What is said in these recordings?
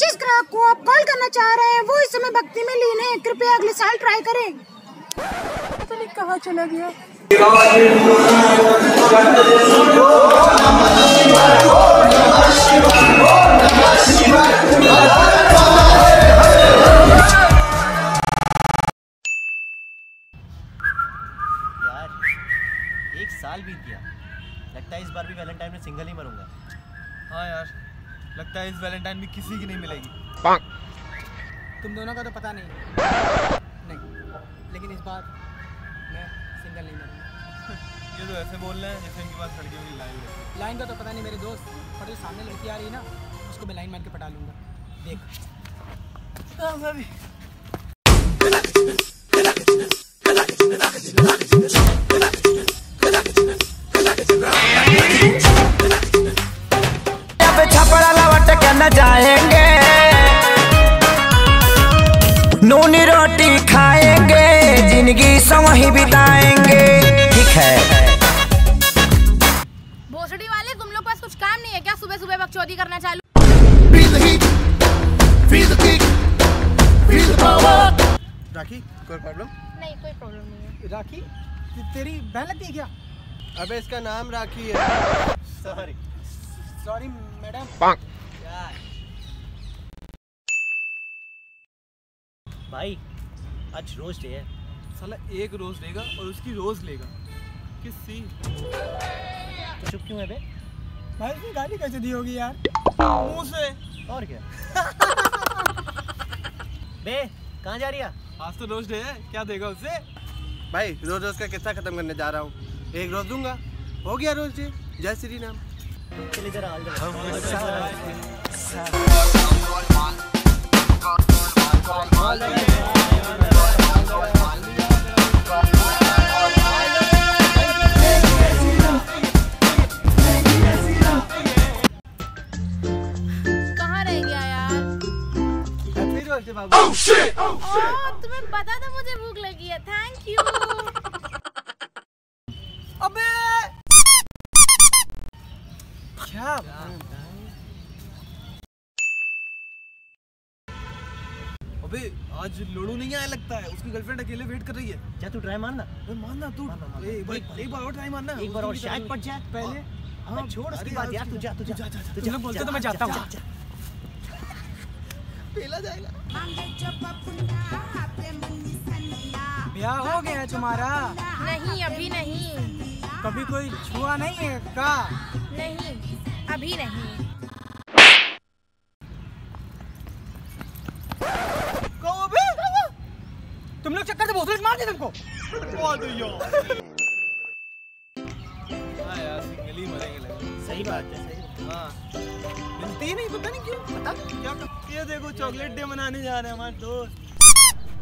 जिस ग्राहक को आप कॉल करना चाह रहे हैं वो इस समय भक्ति में लीन है। कृपया अगले साल ट्राई करें। पता नहीं कहाँ चला गया। यार एक साल बीत गया। लगता है इस बार भी वैलेंटाइन में सिंगल ही मरूँगा। हाँ यार। लगता है इस वैलेंटाइन भी किसी की नहीं मिलेगी। तुम दोनों का तो पता नहीं। नहीं लेकिन इस बार मैं सिंगल नहीं मरूँगा ये तो ऐसे बोल रहे हैं जैसे इनके पास लड़कियों की लाइन है। लाइन का तो पता नहीं मेरे दोस्त पर जो सामने लड़की आ रही है ना उसको मैं लाइन मार के पटा लूँगा। देख। अब ज़िंदगी सम ही बिताएँगे। ठीक है। भोसड़ी वाले तुम लोग पास कुछ काम नहीं है क्या? सुबह सुबह बकचोदी करना चालू। राखी कोई प्रॉब्लम नहीं कोई प्रॉब्लम नहीं है। राखी ते- तेरी बहन लगती है क्या? अबे इसका नाम राखी है। सॉरी सॉरी मैडम भाई आज रोज डे है। साला एक रोज लेगा और उसकी रोज लेगा। किस सी तो चुप क्यों है बे? भाई इसने गाली कैसे दी होगी यार? मुँह से। और क्या? बे कहाँ जा रही है? आज तो रोज डे है क्या देगा उससे भाई रोज रोज का किस्सा खत्म करने जा रहा हूँ। एक रोज दूँगा। हो गया रोज डे। जय श्री राम। चल इधर हैप्पी रोज डे बाबू ओह तुम्हें पता था मुझे भूख लगी है। थैंक यू अबे! क्या अबे आज लोड़ू नहीं आया लगता है। उसकी गर्लफ्रेंड अकेले वेट कर रही है। जा तू ट्राई मारना। मानना तू। एक बार और ट्राई मारना। एक बार और शायद पट जाए पहले। हाँ। छोड़ उसकी बात यार तू जा तू जा। जा, जा, जा। तू तुम लोग बोलते जा, तो मैं जा, जाता जा, हूँ। पेला जाएगा। ब्याह हो गया है तुम्हारा। नहीं अभी नहीं। कभी कोई छुआ नहीं है का? नहीं अभी नहीं। तुम लोग चक्कर से भोसड़ी मार दी तुमको? है सही बात हाँ मिलती ही नहीं पता नहीं क्यों पता क्या कर- ये देखो चॉकलेट डे मनाने जा रहे हैं हमारे दोस्त।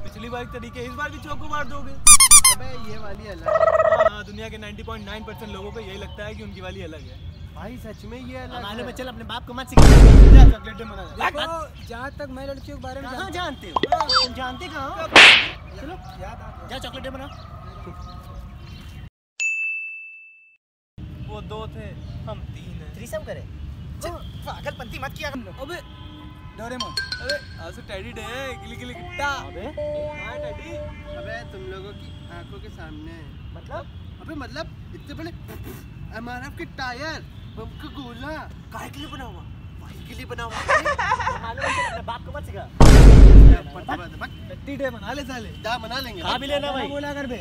पिछली बार के तरीके इस बार भी चौको मार दोगे? अबे ये वाली अलग है। हाँ दुनिया के 90.9 परसेंट लोगों को यही लगता है कि उनकी वाली अलग है। भाई सच में ये है। मालूम है चल अपने बाप को मत सिखा। चॉकलेट डे मना देखो जहाँ तक मैं लड़कियों के बारे में कहाँ जानते हो? तुम जानते कहाँ चलो जा चॉकलेट डे बना वो दो थे हम तीन हैं। थ्रीसम करे। पागलपंती मत किया अबे डोरेमोन। अबे आज तो टैडी डे है गिली गिली गिट्टा अबे। हाँ टैडी। अबे तुम लोगों की आँखों के सामने। मतलब? अबे मतलब इतने बड़े एमआरएफ के टायर बम का गोला। काहे के लिए बना हुआ? भाई के लिए बना हुआ। मालूम है अपने बाप को मत सिखा। टट्टी डे मना ले साले। जा मना लेंगे। खा भी लेना भाई। बोला कर बे।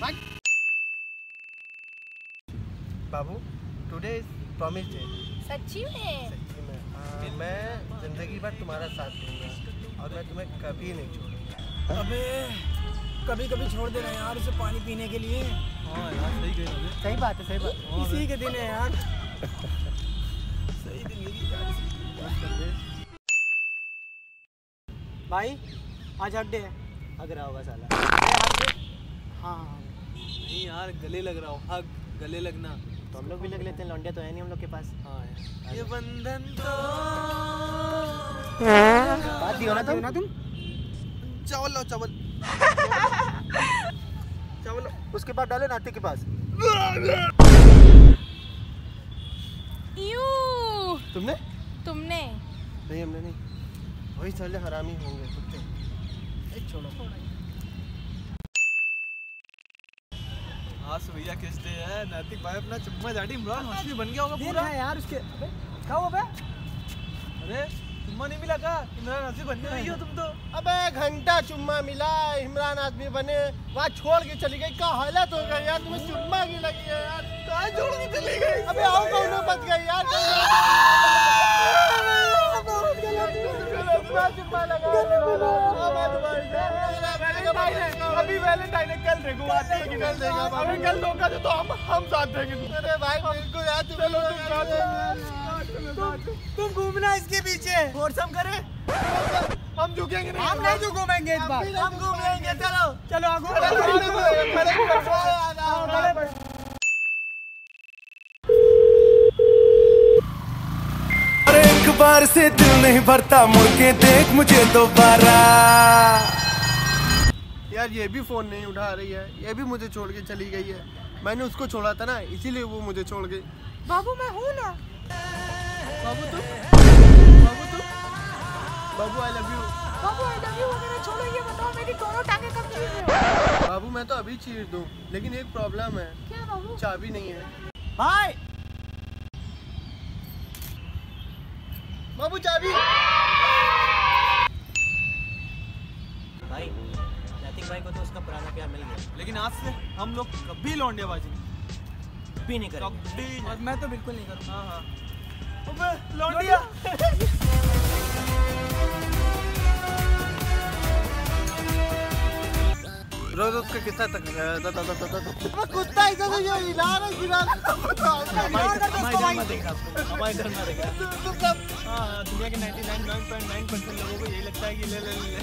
बाबू टुडे इज़ प्रॉमिस डे सच्ची में? सच्ची में। आ, मैं ज़िंदगी भर तुम्हारा साथ दूँगा और मैं तुम्हें कभी नहीं छोड़ूँगा। अबे कभी कभी छोड़ देना यार उसे पानी पीने के लिए। हाँ यार सही कही सही बात है सही बात है। इसी के दिन है यार। सही ज़िंदगी यार भाई आज हक डे है। अगर होगा साला। हाँ। नहीं यार गले लग रहा हो। हग गले लगना। तो हम लोग भी लग लेते हैं लौंडिया तो है नहीं हम लोग के पास। हाँ ये बंधन तो बात दियो ना तुम। ना तुम। चावल लो चावल। चावल उसके बाद डालो नाते के पास। यू। तुमने? तुमने। नहीं हमने नहीं। वही साले हरामी होंगे कुत्ते। एक छोड़ो। हाँ भैया है नैतिक भाई अपना चुम्मा जाटी इमरान हाशमी बन गया होगा पूरा है यार उसके क्या हुआ बे अरे चुम्मा नहीं मिला का इमरान हाशमी बनने रही हो तुम तो अबे घंटा चुम्मा मिला इमरान आदमी बने वहाँ छोड़ के चली गई क्या हालत हो गई यार तुम्हें चुम्मा की लगी है यार कहाँ छोड़ के चली गई अबे आओ कौन बच गई यार चुम्मा लगा अभी वैलेंटाइन है। कल देखो आते हैं कि कल देगा कल धोखा दे तो हम हम साथ देंगे। अरे भाई बिल्कुल यार चलो तुम घूमना इसके पीछे। फोर्स हम करें। हम झुकेंगे नहीं। हम नहीं जो घूमेंगे इस बार। हम घूम लेंगे चलो चलो आगो। बार से दिल नहीं भरता मुड़ के देख मुझे दोबारा। यार ये भी फ़ोन नहीं उठा रही है ये भी मुझे छोड़ के चली गई है। मैंने उसको छोड़ा था ना इसीलिए वो मुझे छोड़ गई। बाबू मैं हूँ ना। बाबू तुम बाबू तुम बाबू आई लव यू बाबू आई लव यू वगैरह छोड़ो ये बताओ मेरी दोनों टांगे कब चीर रहे बाबू मैं तो अभी चीर दूँ लेकिन एक प्रॉब्लम है। क्या बाबू? चाबी नहीं है। भाई! बाबू चाबी भाई नैतिक भाई को तो उसका पुराना प्यार मिल गया। लेकिन आज से हम लोग कभी लौंडियाबाजी भी नहीं करेंगे। कभी और मैं तो बिल्कुल नहीं करूँगा। हाँ हाँ। अबे लौंडिया। रोज उसका किस्सा तक कुत्ता इधर से ये हिला रहा है है हमारे मत देखना उसको हमारे इधर मत देखना हाँ दुनिया के 99.9% लोगों को यही लगता है कि ले ले ले।